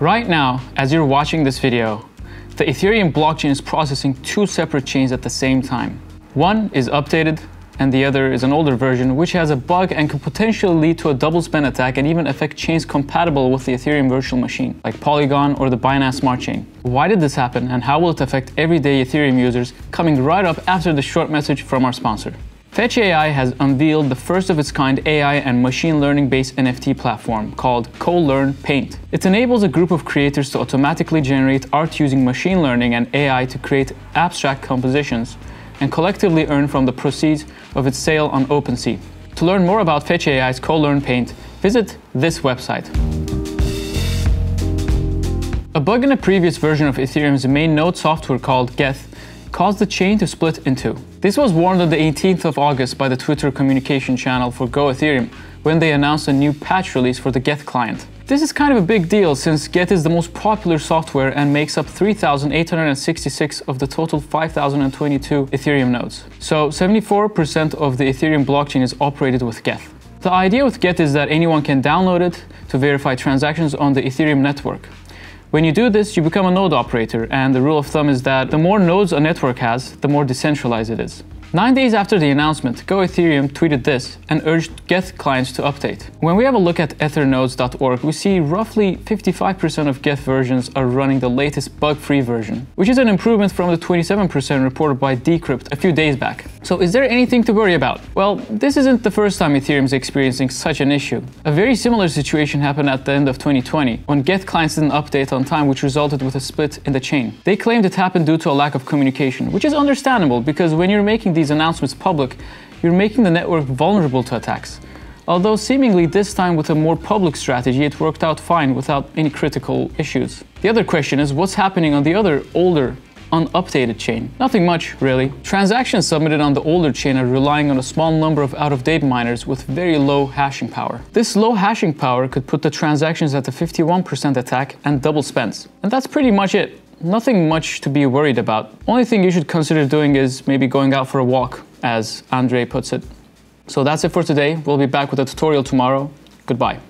Right now, as you're watching this video, the Ethereum blockchain is processing two separate chains at the same time. One is updated and the other is an older version which has a bug and could potentially lead to a double spend attack and even affect chains compatible with the Ethereum virtual machine, like Polygon or the Binance Smart Chain. Why did this happen and how will it affect everyday Ethereum users? Coming right up after the short message from our sponsor. Fetch AI has unveiled the first of its kind AI and machine learning based NFT platform called CoLearn Paint. It enables a group of creators to automatically generate art using machine learning and AI to create abstract compositions and collectively earn from the proceeds of its sale on OpenSea. To learn more about Fetch AI's CoLearn Paint, visit this website. A bug in a previous version of Ethereum's main node software called Geth caused the chain to split in two. This was warned on the 18th of August by the Twitter communication channel for Go Ethereum when they announced a new patch release for the Geth client. This is kind of a big deal since Geth is the most popular software and makes up 3,866 of the total 5,022 Ethereum nodes. So 74% of the Ethereum blockchain is operated with Geth. The idea with Geth is that anyone can download it to verify transactions on the Ethereum network. When you do this, you become a node operator, and the rule of thumb is that the more nodes a network has, the more decentralized it is. Nine days after the announcement, Go Ethereum tweeted this and urged Geth clients to update. When we have a look at ethernodes.org, we see roughly 55% of Geth versions are running the latest bug-free version, which is an improvement from the 27% reported by Decrypt a few days back. So is there anything to worry about? Well, this isn't the first time Ethereum is experiencing such an issue. A very similar situation happened at the end of 2020, when Geth clients didn't update on time, which resulted with a split in the chain. They claimed it happened due to a lack of communication, which is understandable because when you're making these announcements public, you're making the network vulnerable to attacks. Although seemingly this time with a more public strategy, it worked out fine without any critical issues. The other question is what's happening on the other older unupdated chain? Nothing much, really. Transactions submitted on the older chain are relying on a small number of out-of-date miners with very low hashing power. This low hashing power could put the transactions at a 51% attack and double spends. And that's pretty much it nothing much to be worried about. Only thing you should consider doing is maybe going out for a walk, as Andre puts it. So that's it for today. We'll be back with a tutorial tomorrow. Goodbye.